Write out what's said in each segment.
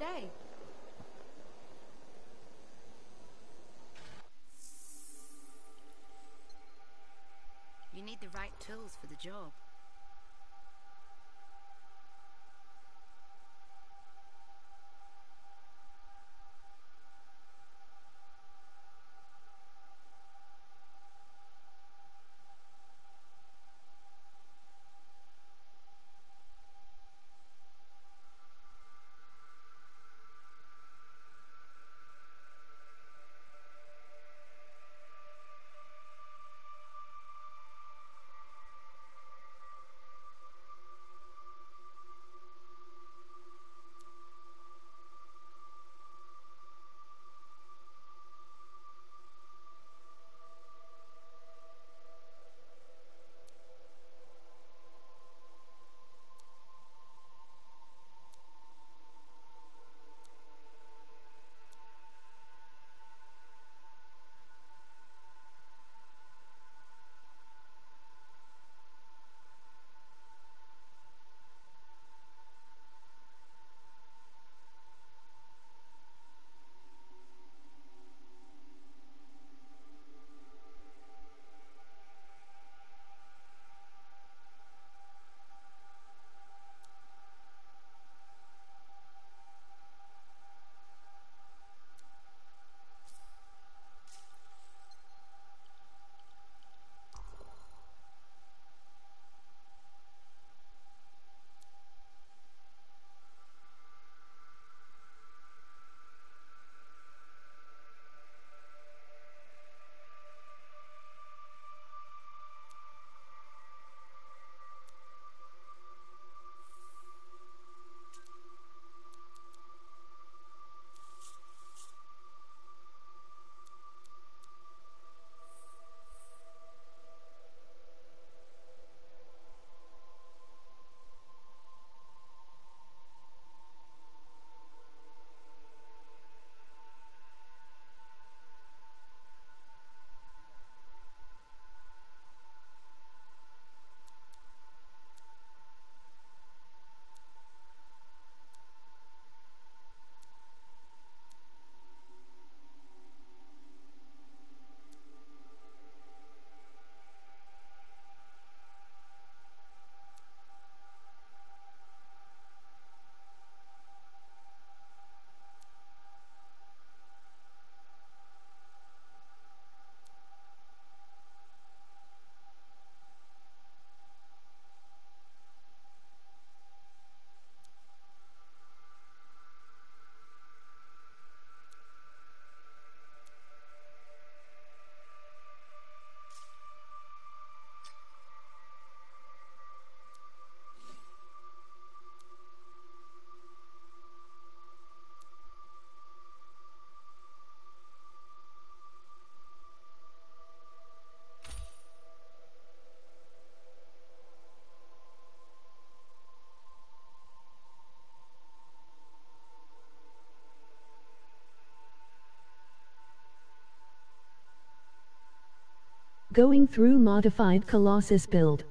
today? You need the right tools for the job. Going through modified Colossus build.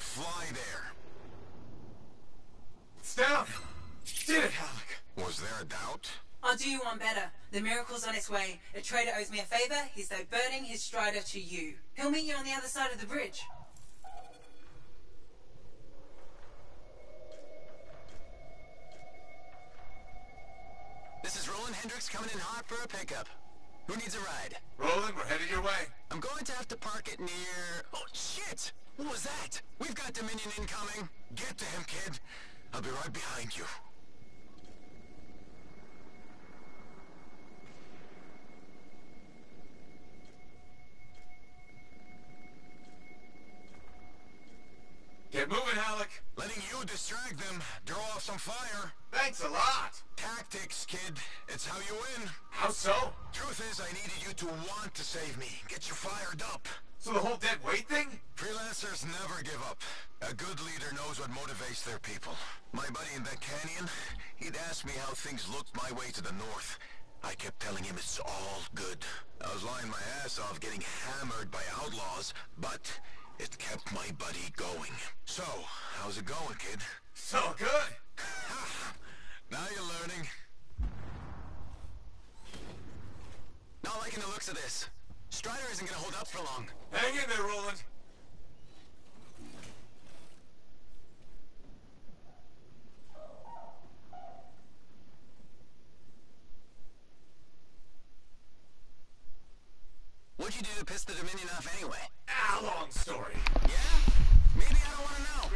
Better. You fly there. It's down. Did it, Haluk. Was there a doubt? I'll do you one better. The miracle's on its way. A trader owes me a favor. He's though burning his strider to you. He'll meet you on the other side of the bridge. This is Roland Hendricks coming in hot for a pickup. Who needs a ride? Roland, we're headed your way. I'm going to have to park it near... Oh, shit! What was that? We've got Dominion incoming. Get to him, kid. I'll be right behind you. Get moving, Haluk. Letting you distract them, draw off some fire. Thanks a lot. Tactics, kid. It's how you win. How so? Truth is, I needed you to want to save me. Get you fired up. So the whole dead weight thing? Freelancers never give up. A good leader knows what motivates their people. My buddy in that canyon, he'd asked me how things looked my way to the north. I kept telling him it's all good. I was lying my ass off getting hammered by outlaws, but it kept my buddy going. So, how's it going, kid? So good. now you're learning. Not liking the looks of this. Strider isn't gonna hold up for long. Hang in there, Roland. What'd you do to piss the Dominion off anyway? Ah, long story. Yeah? Maybe I don't want to know.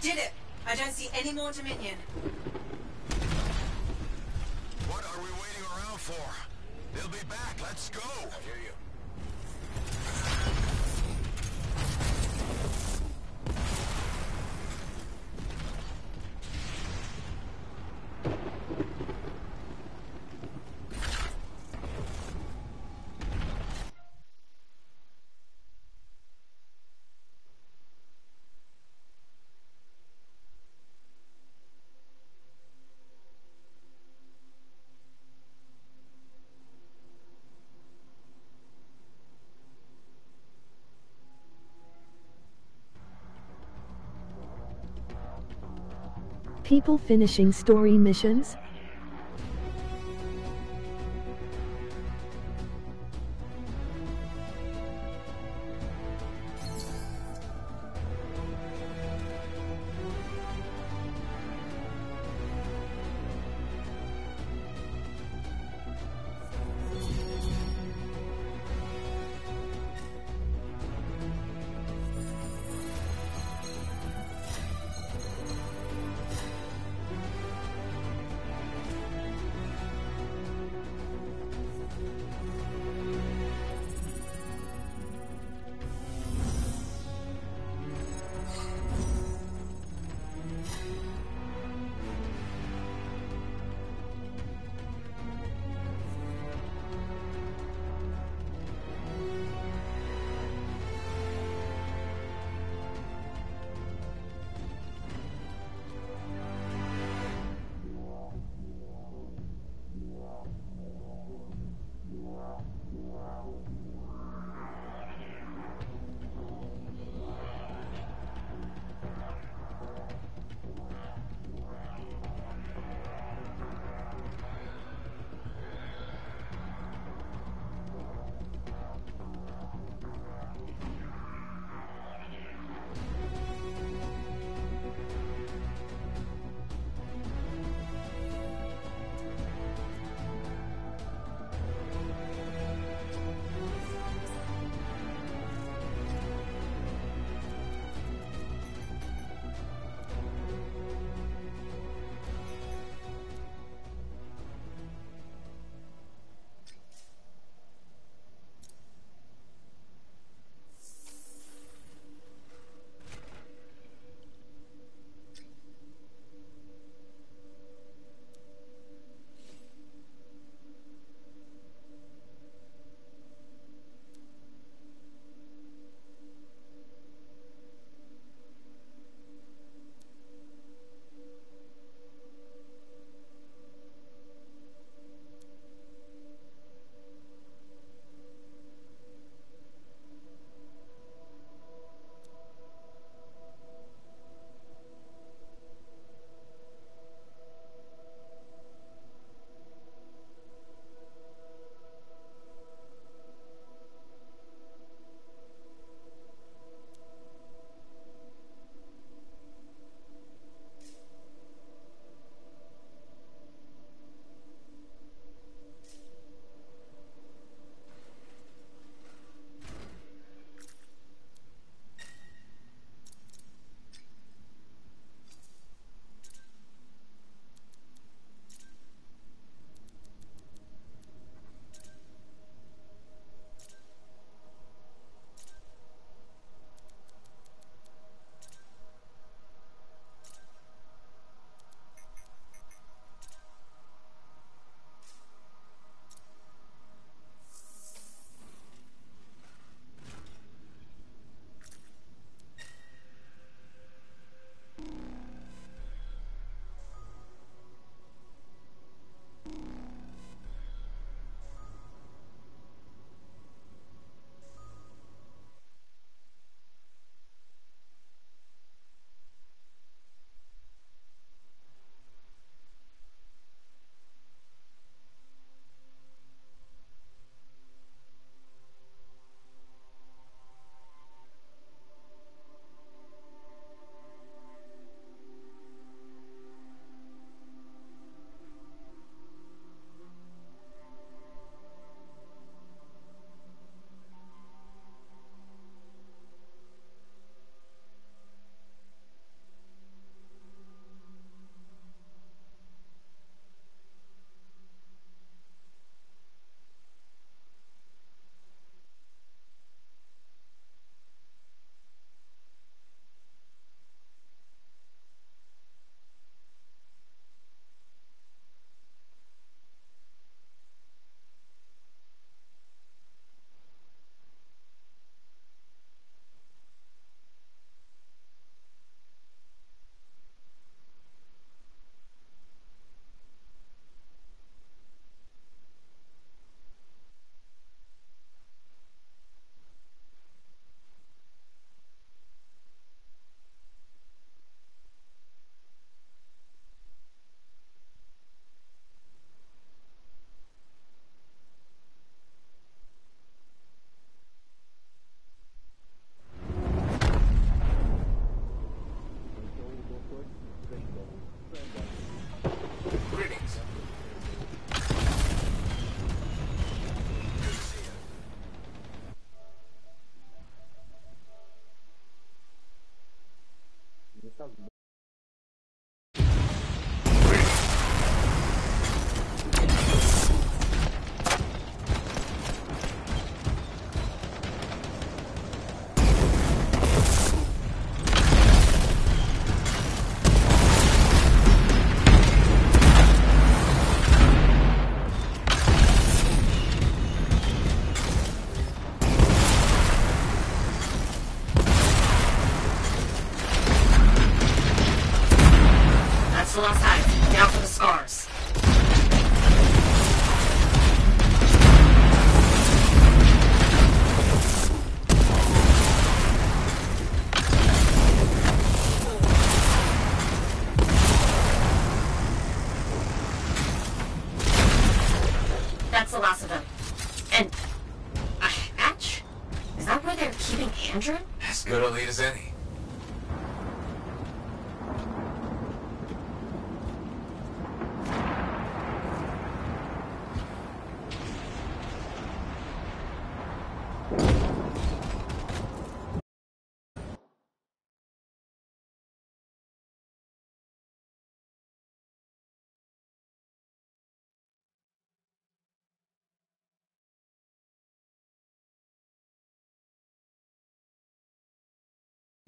Did it. I don't see any more Dominion. People finishing story missions?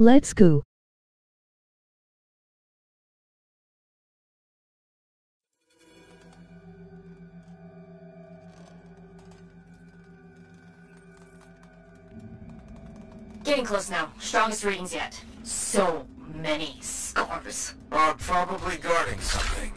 Let's go. Getting close now. Strongest readings yet. So many scars. Are probably guarding something.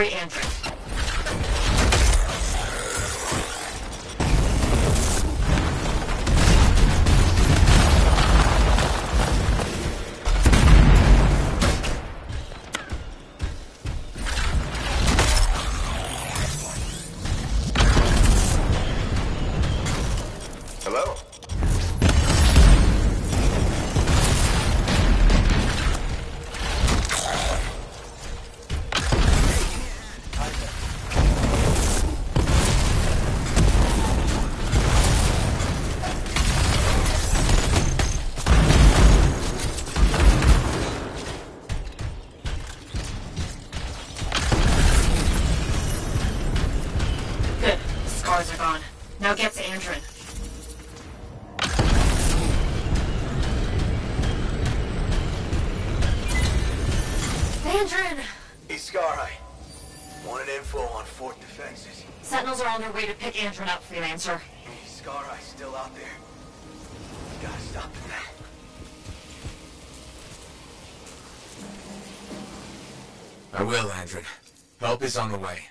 free entry. internet freelancer. Scar Eye's still out there. We gotta stop him now. I will, Andrin. Help is on the way.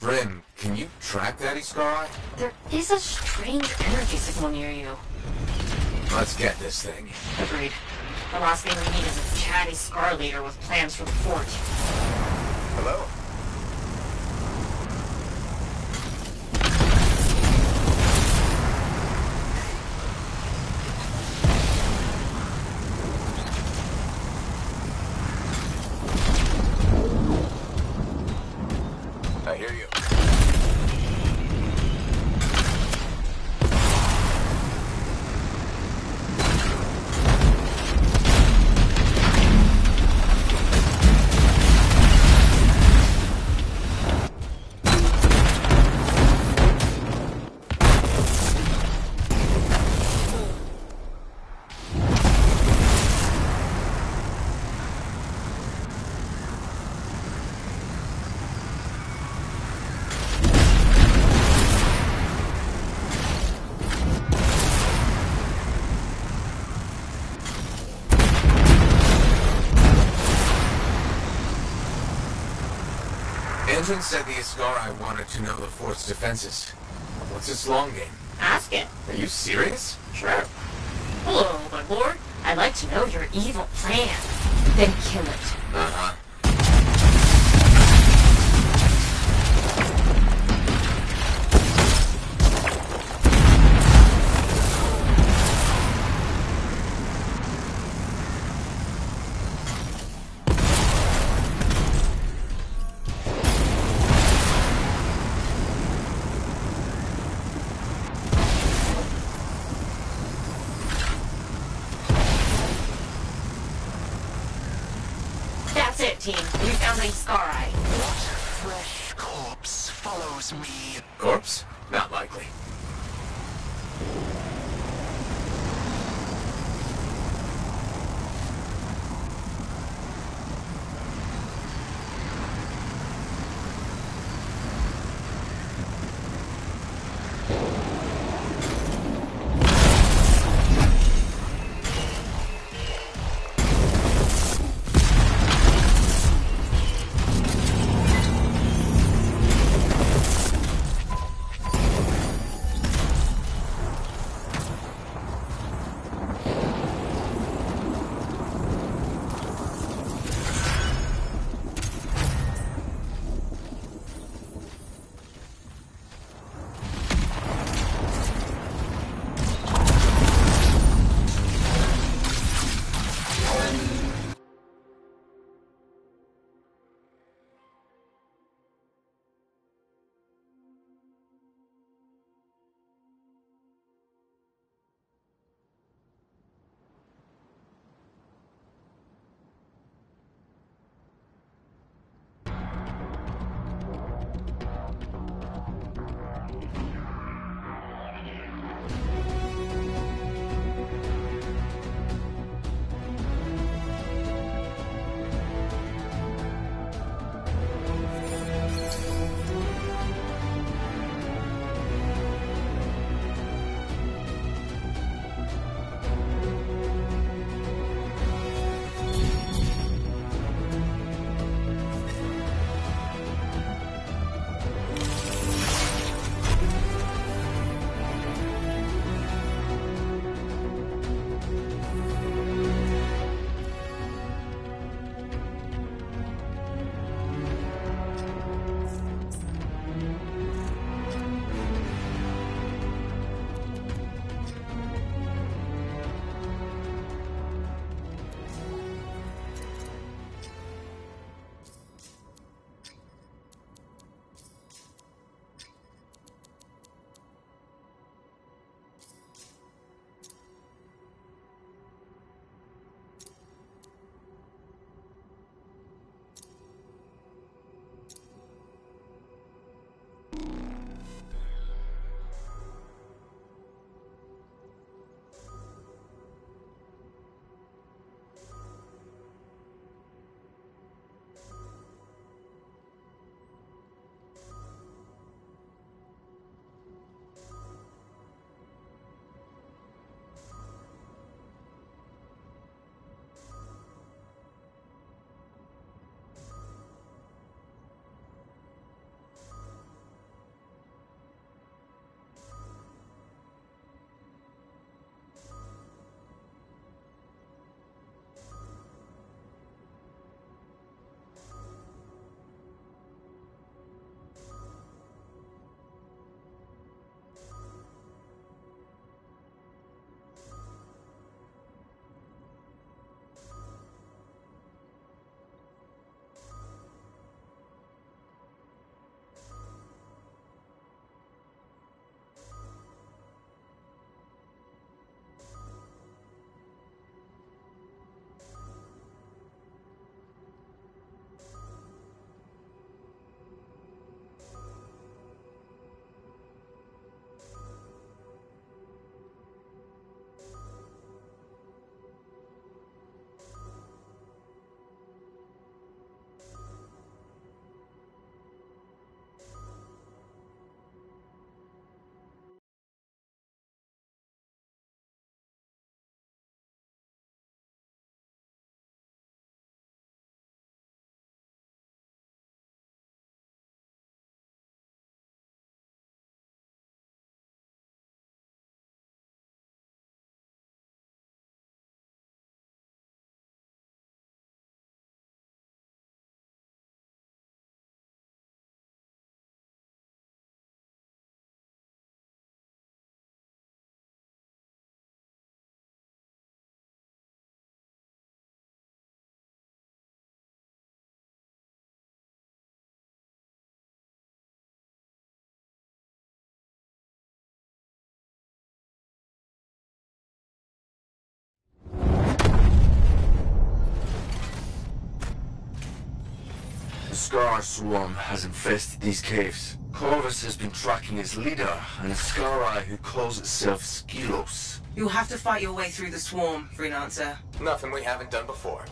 Bryn, can you track that Iskari? There is a strange energy signal near you. Let's get this thing. Agreed. The last thing we need is a chatty Scar leader with plans for the fort. Hello? Andrin said the Iskari wanted to know the fort's defenses. What's its long game? Ask it. Are you serious? Sure. Hello, my lord. I'd like to know your evil plan. Then kill it. Uh-huh. Scar swarm has infested these caves. Corvus has been tracking its leader, an Ascari who calls itself Skylos. You'll have to fight your way through the swarm, Freelancer. Nothing we haven't done before.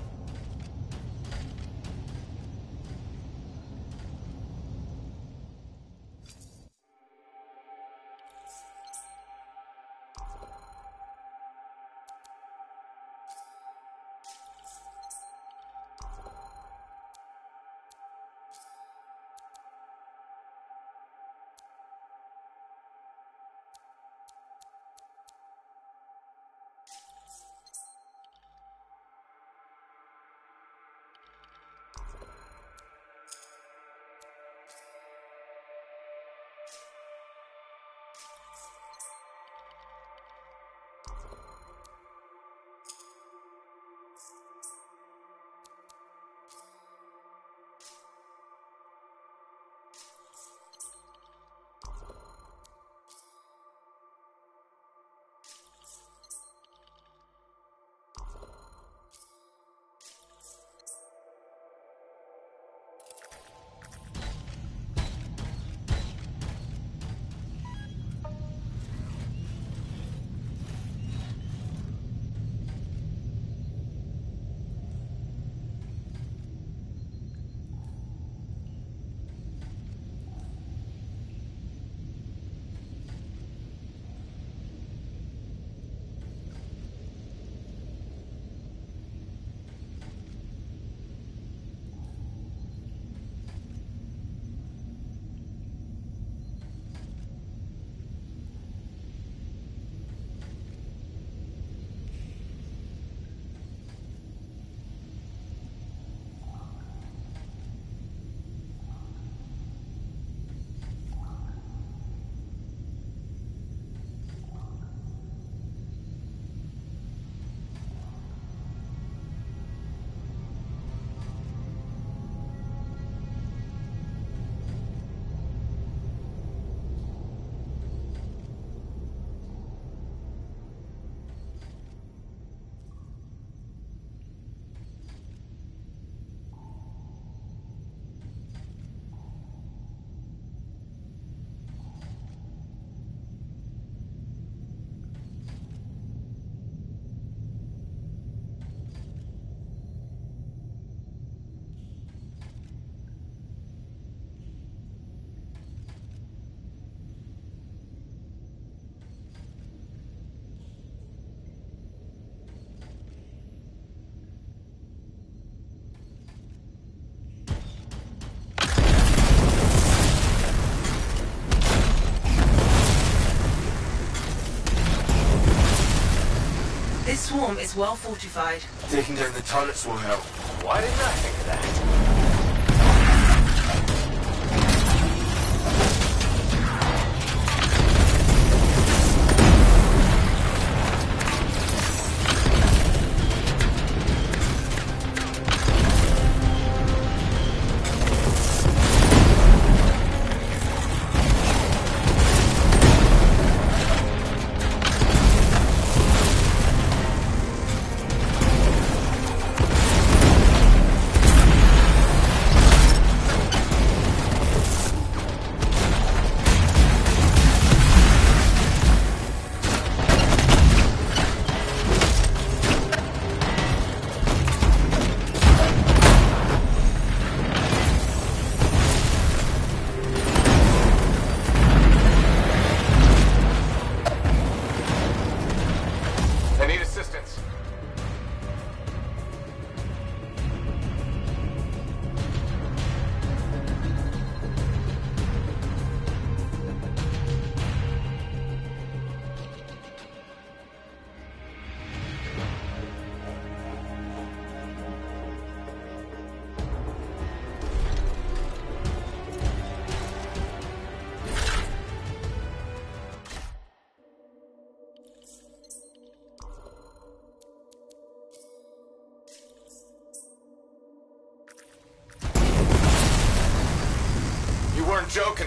Is well fortified. Taking down the turrets will help. Why didn't I think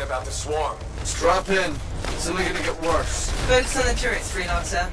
about the swarm. Strap in. It's only gonna get worse. Focus on the turrets, Freelancer.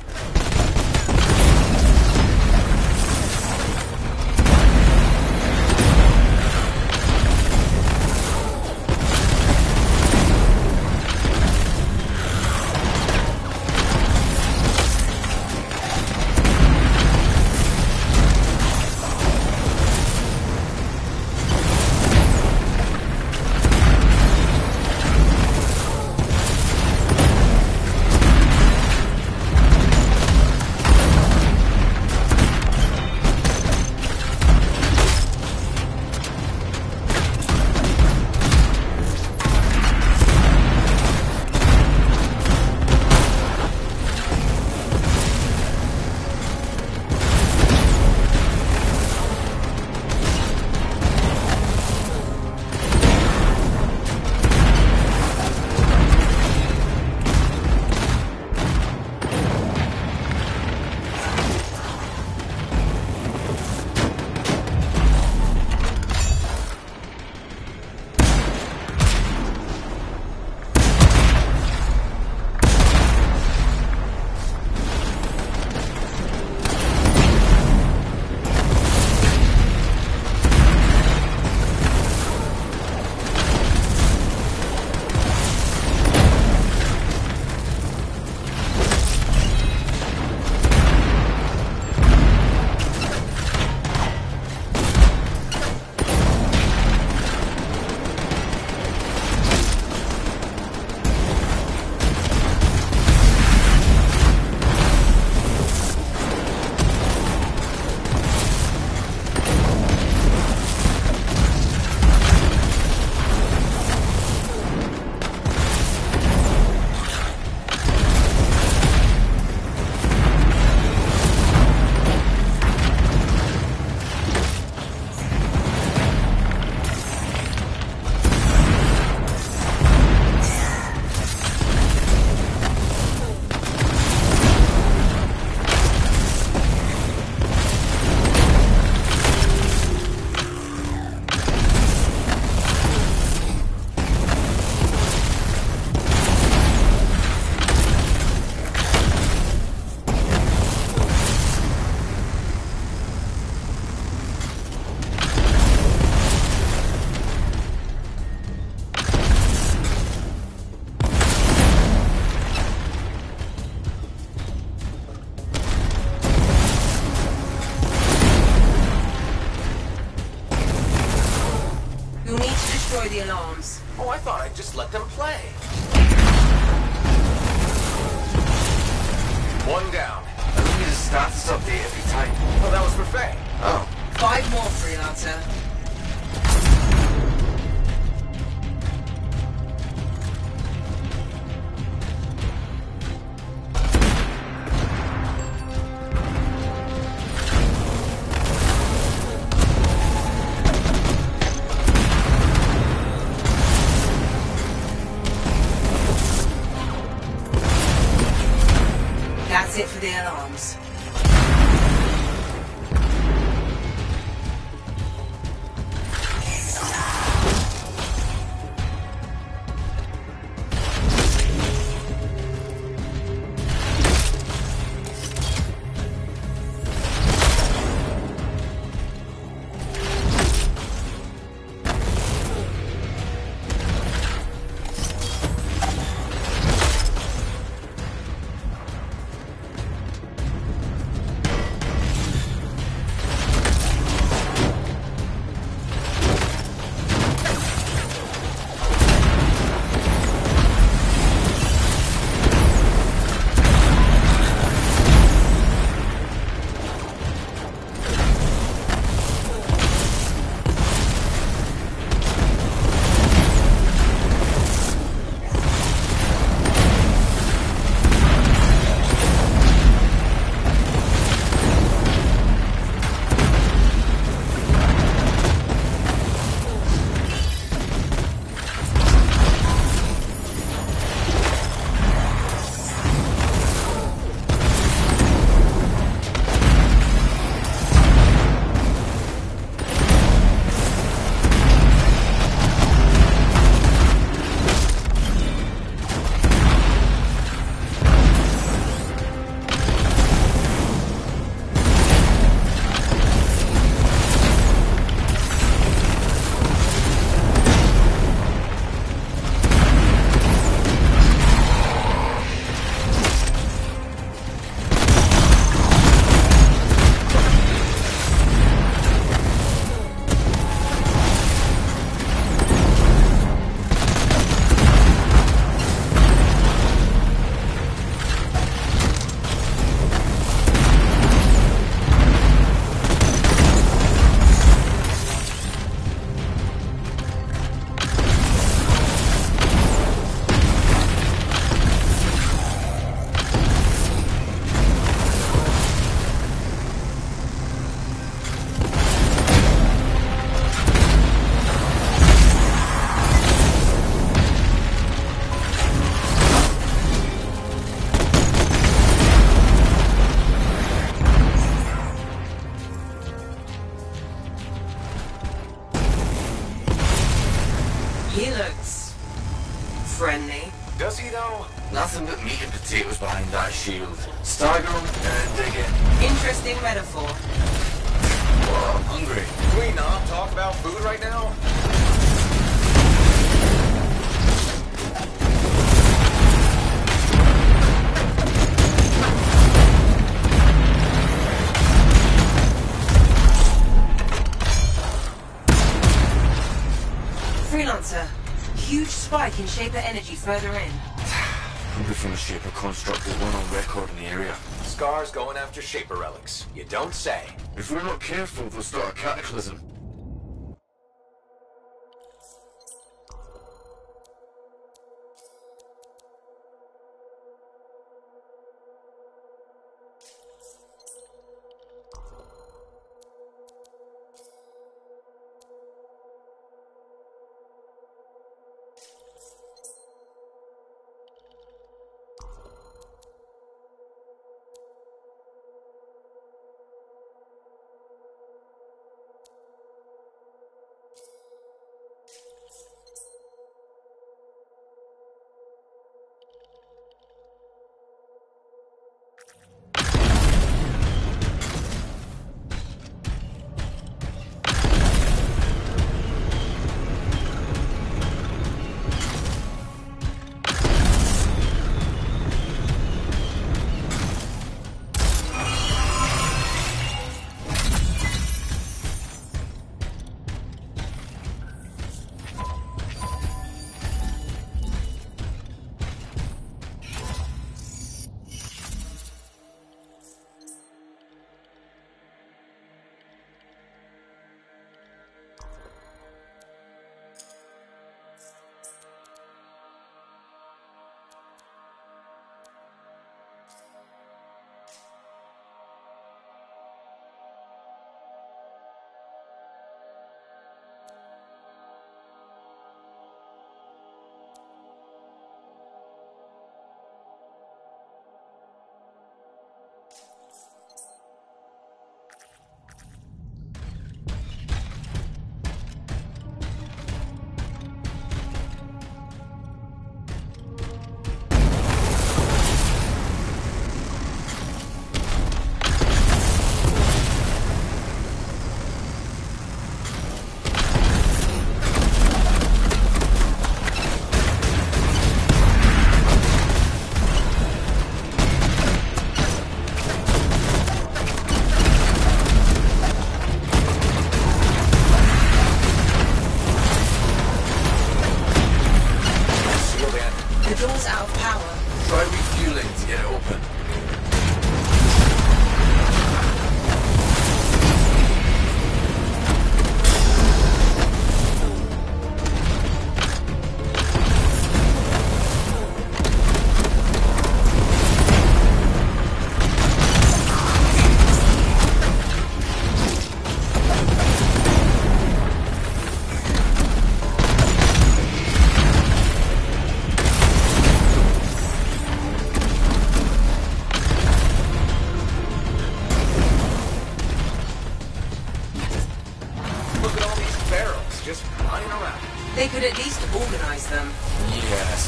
Does he, though? Nothing but meat and potatoes behind that shield. Stagger 'em and dig in. Interesting metaphor. Oh, I'm hungry. Can we not talk about food right now? Freelancer. Huge spike in Shaper energy further in. Hungry from a Shaper construct is one on record in the area. Scar's going after Shaper relics. You don't say. If we're not careful, they'll start a cataclysm.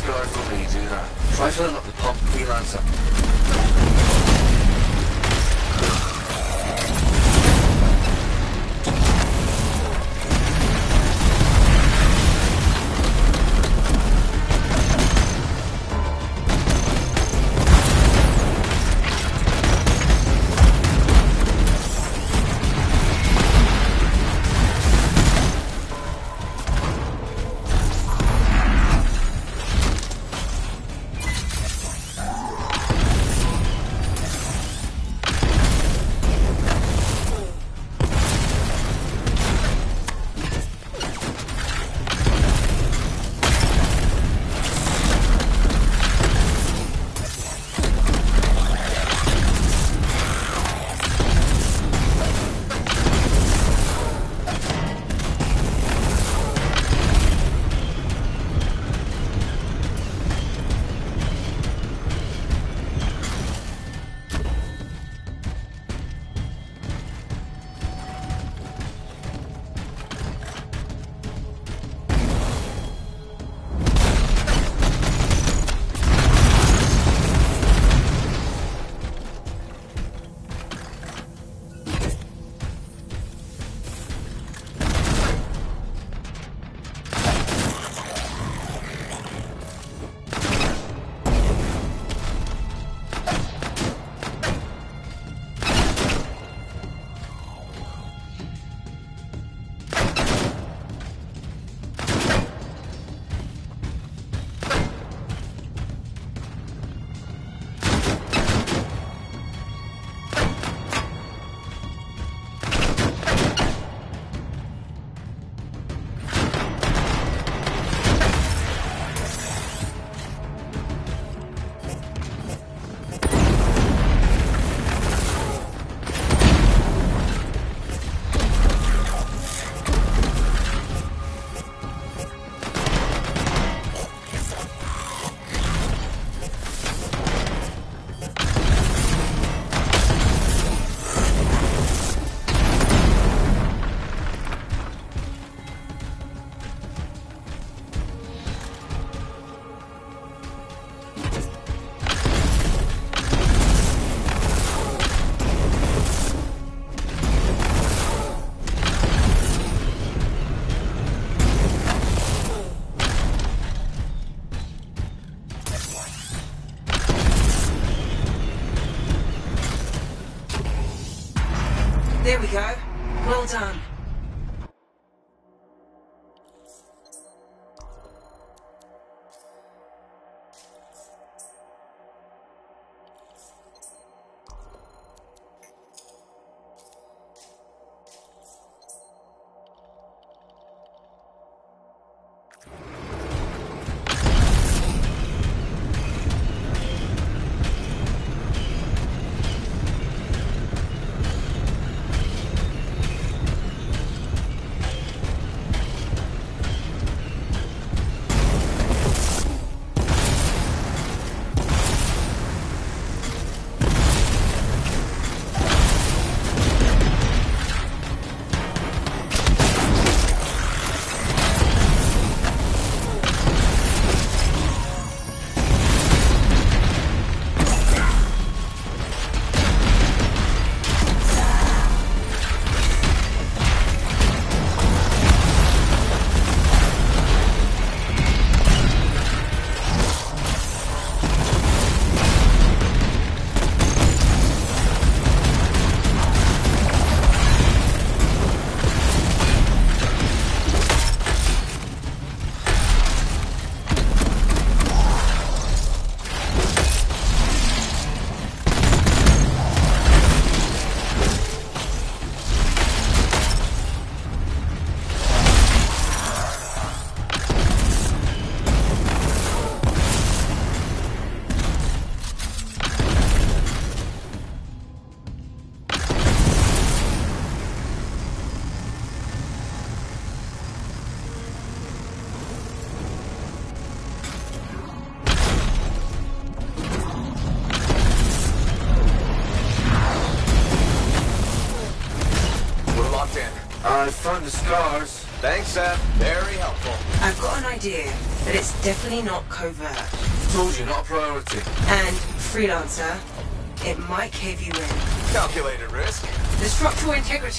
do that. Try filling up the pump, freelancer.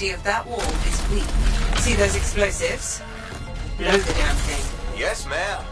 of that wall is weak. See those explosives? Blow the damn thing. Yes, ma'am.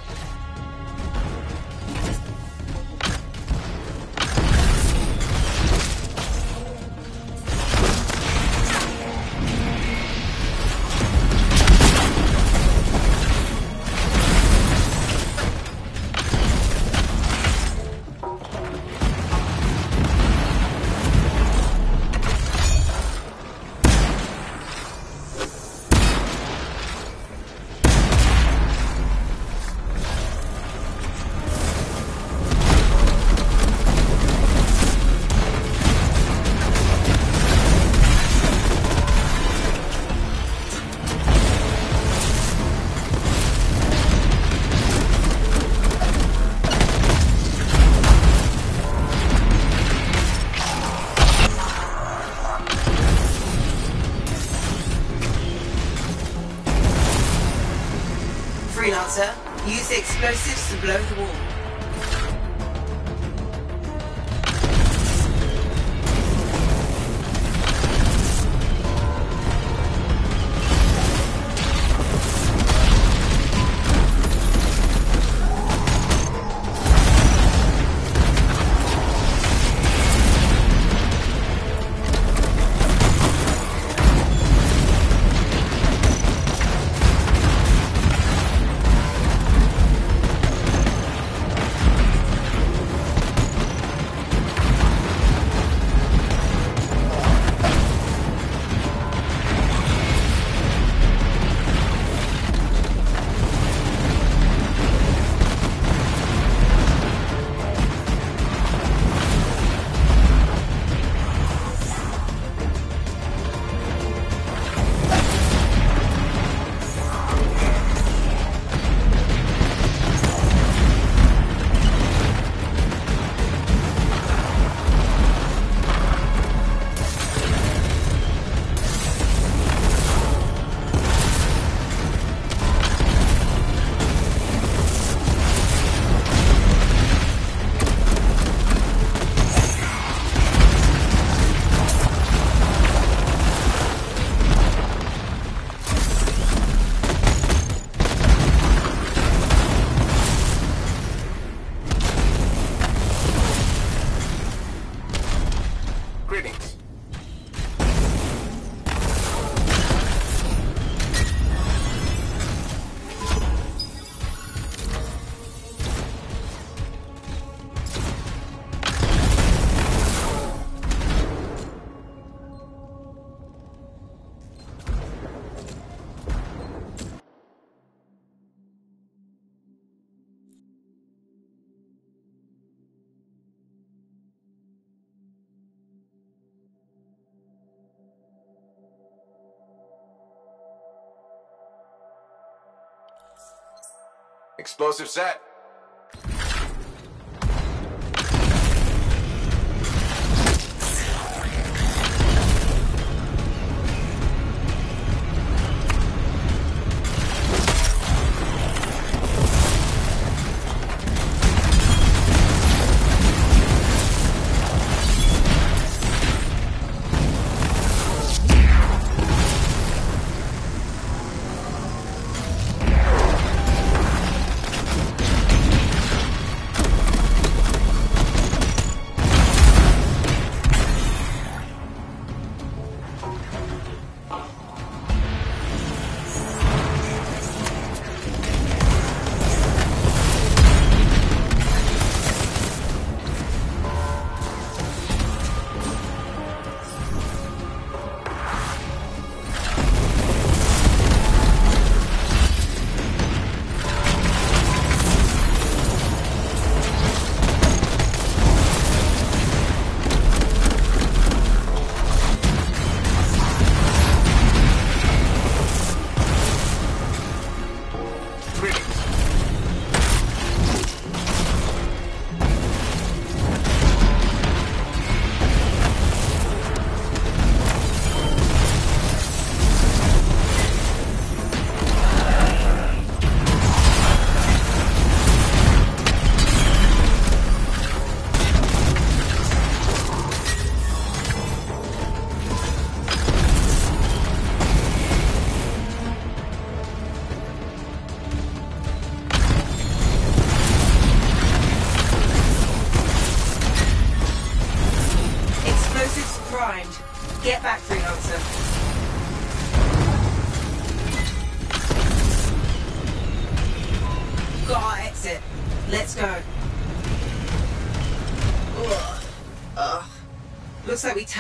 Explosive set.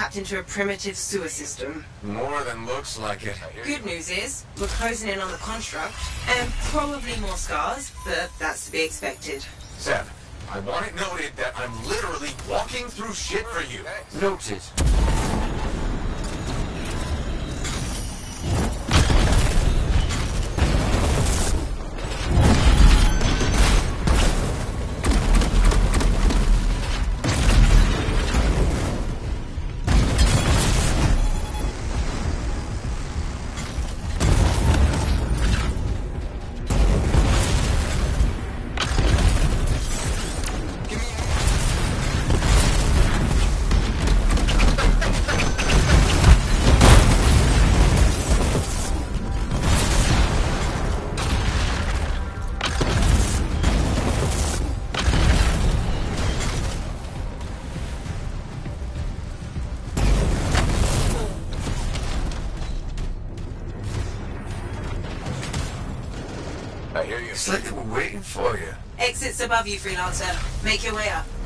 Looks like we tapped into a primitive sewer system. More than looks like it. Good news is, we're closing in on the construct, and probably more scars, but that's to be expected. Seb, I want it noted that I'm literally walking through shit for you. Noted. Above you, Freelancer. Make your way up.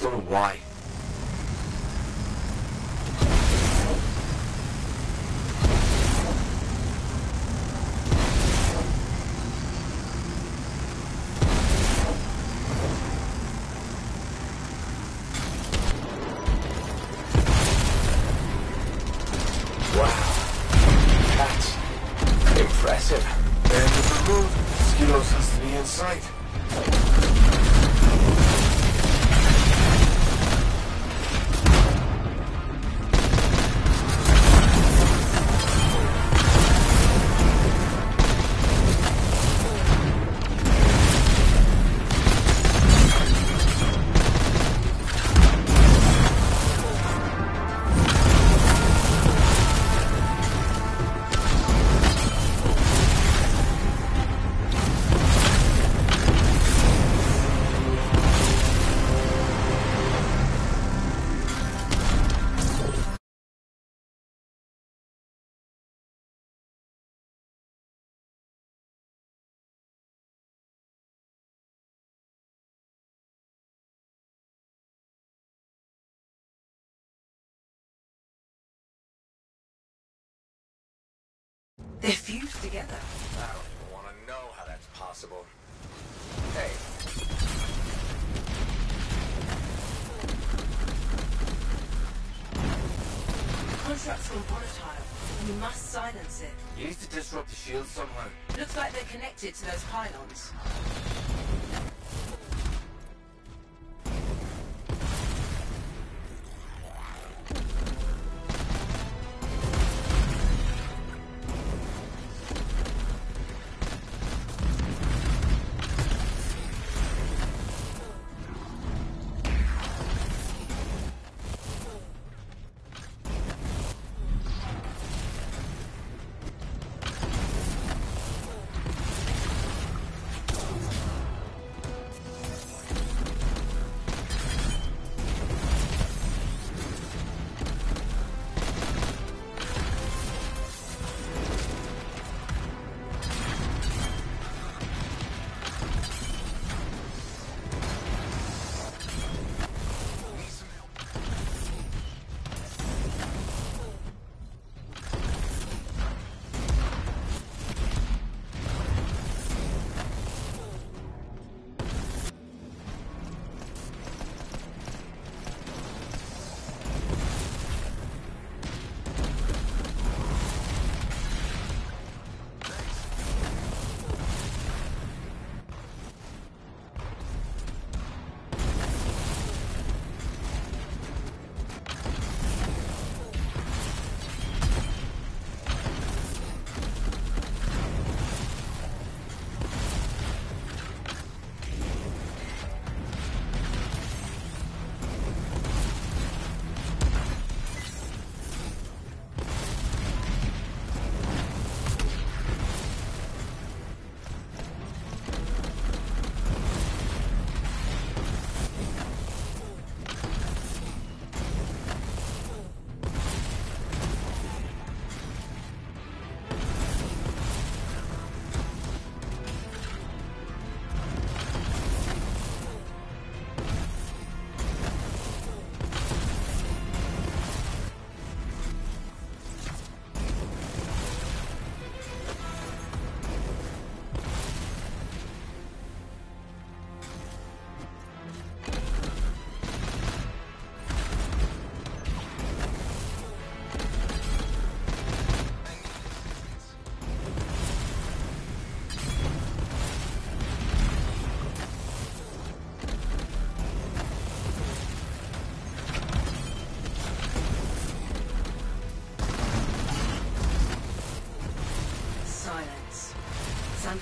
Don't know why. They're fused together. I don't even want to know how that's possible. Hey, construct's gone volatile. You must silence it. You need to disrupt the shield somehow. Looks like they're connected to those pylons.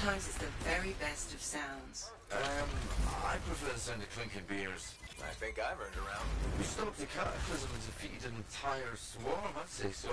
Sometimes it's the very best of sounds. Um, I prefer the sound of clinking beers. I think I've earned around. We stopped the cataclysm and defeated an entire swarm, I'd say so.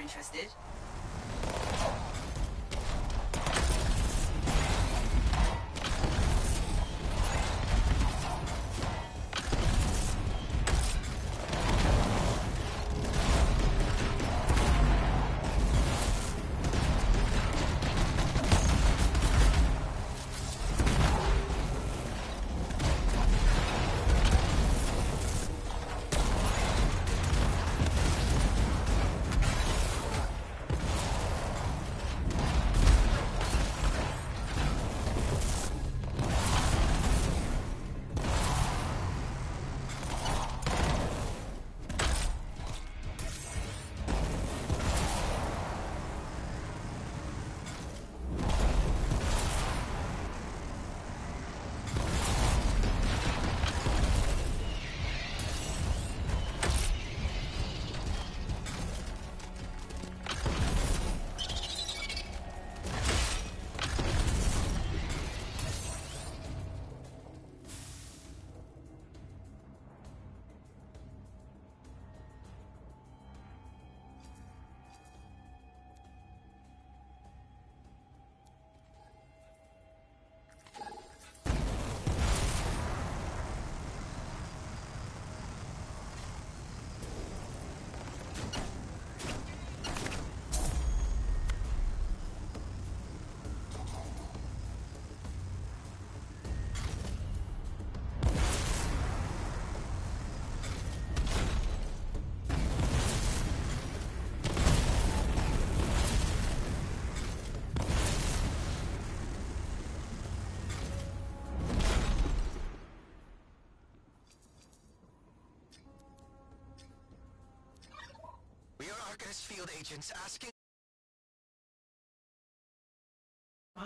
interested, field agents asking... Why?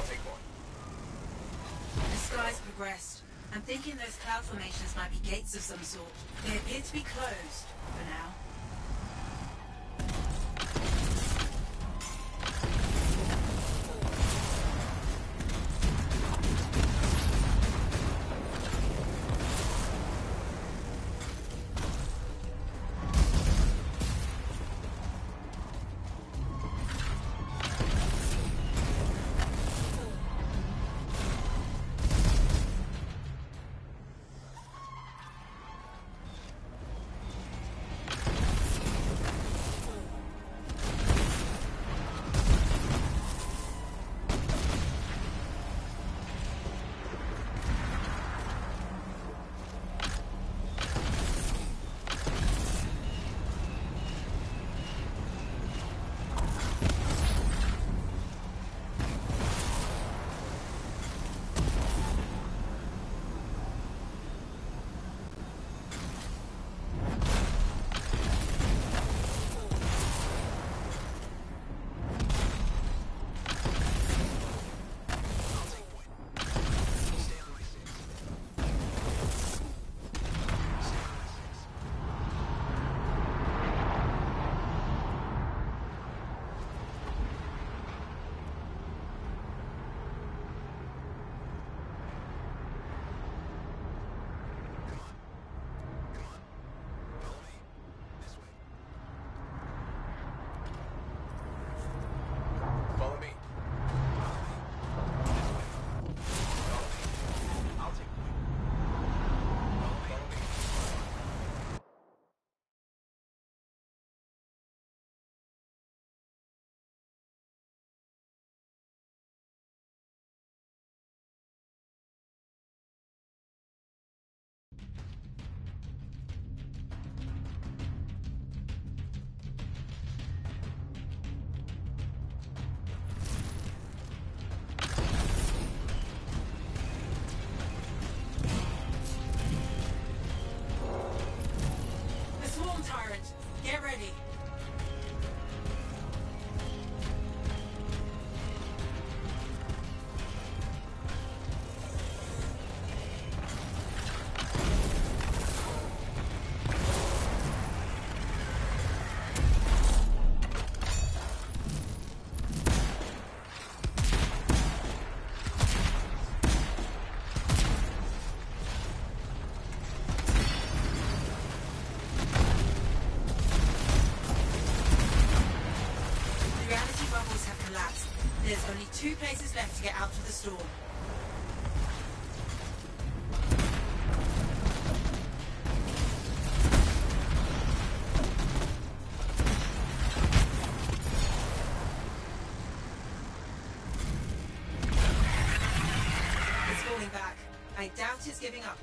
I'll take one. The I'm thinking those cloud formations might be gates of some sort. They appear to be closed, I doubt it's giving up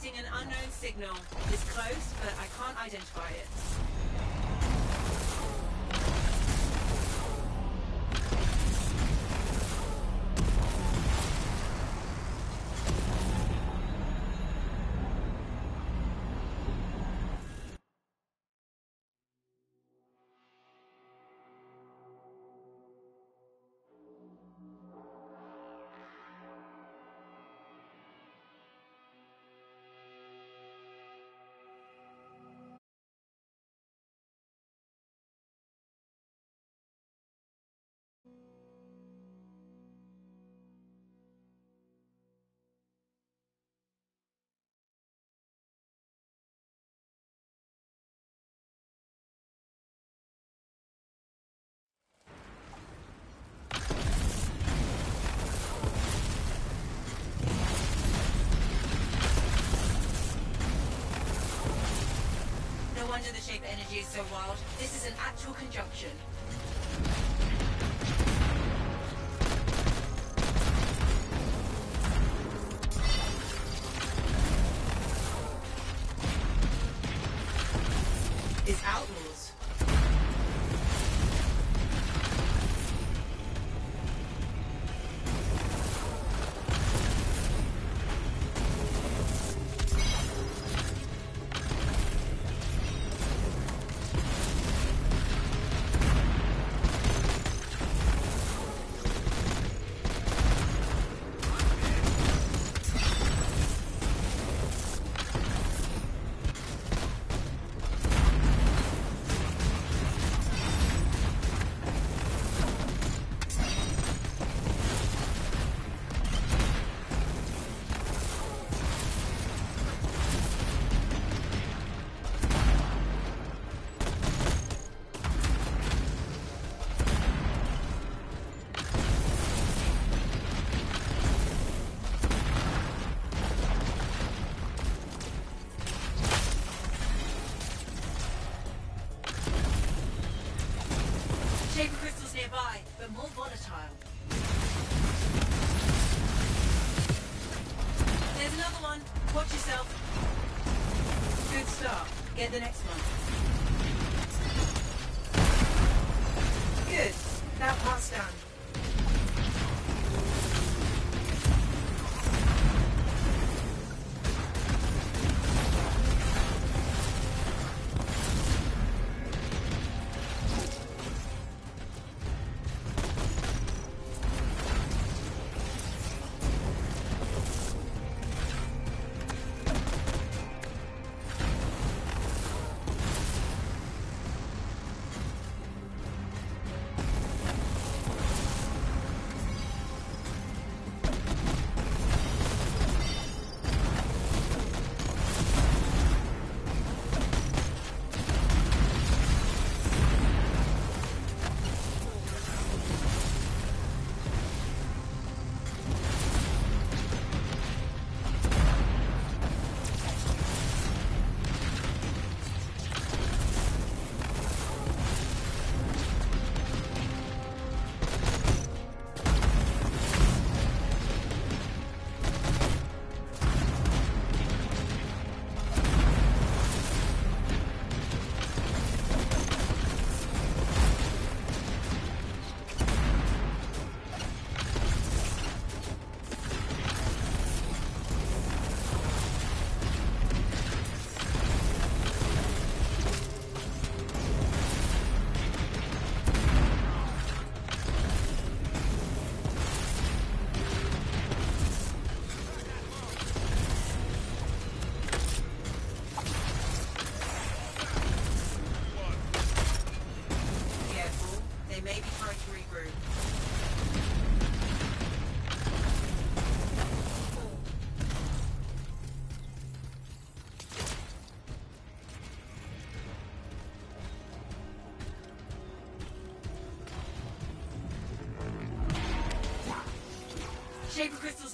detecting an unknown signal. It's close, but I can't identify it. Wonder the Shaper energy is so wild. This is an actual conjunction.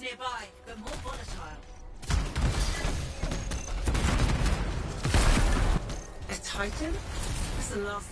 Nearby, but more volatile. A titan? That's the last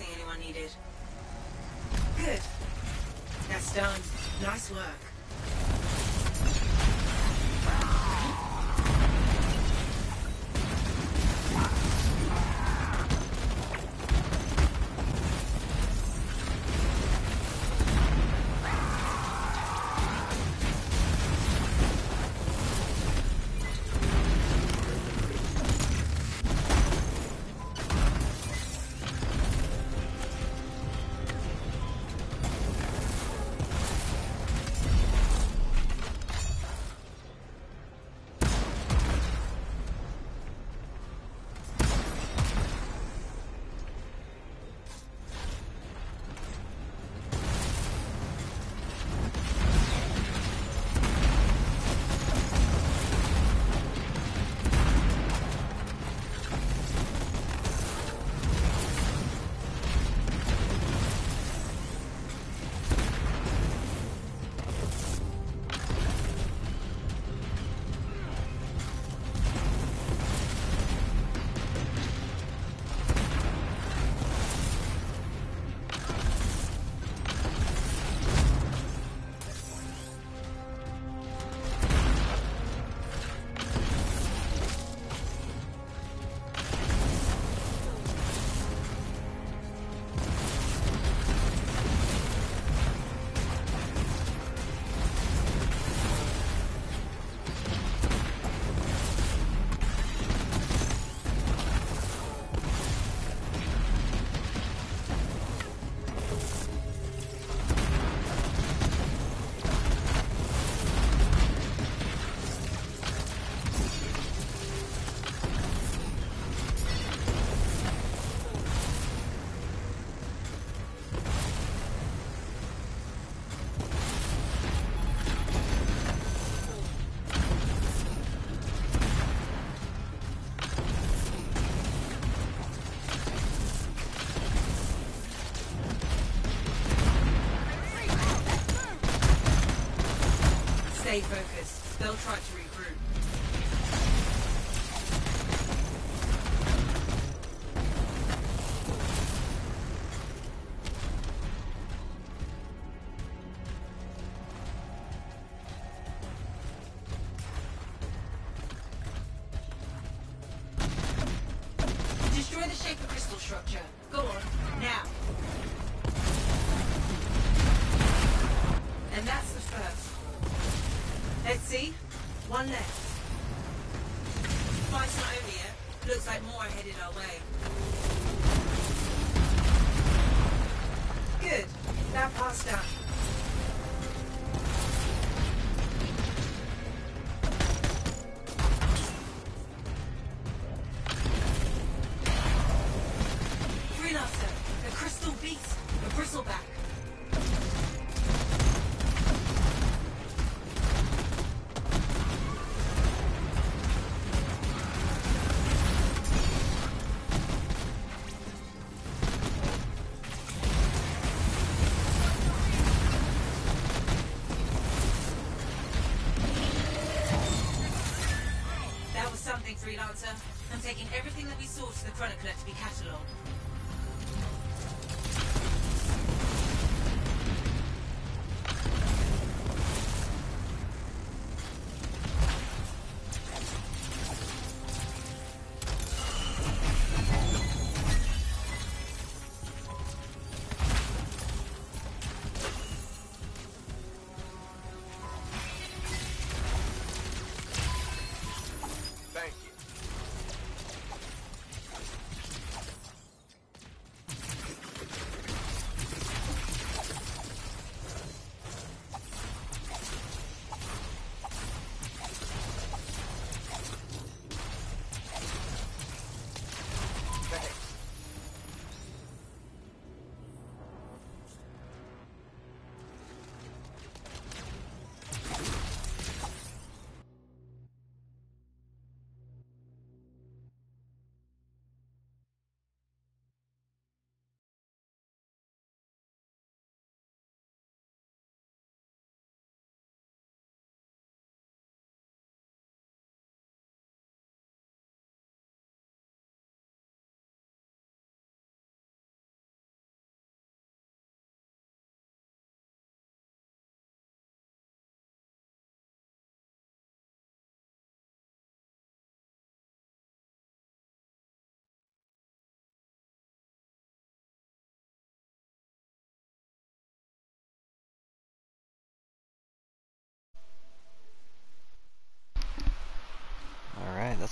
taking everything that we saw to the Chronicler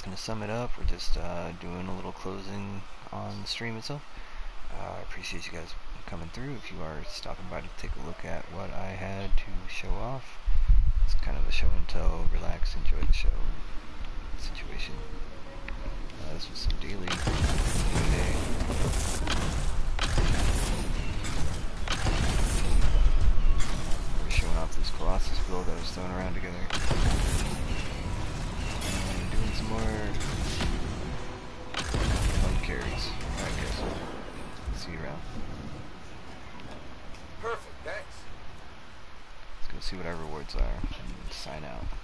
that's going to sum it up. We're just uh, doing a little closing on the stream itself. Uh, I appreciate you guys coming through. If you are stopping by to take a look at what I had to show off, it's kind of a show and tell, relax, enjoy the show situation. Uh, this was some daily. We're showing off this Colossus build that was thrown around together some more fun carries. Alright guys, see you around. Perfect, thanks. Let's go see what our rewards are and sign out.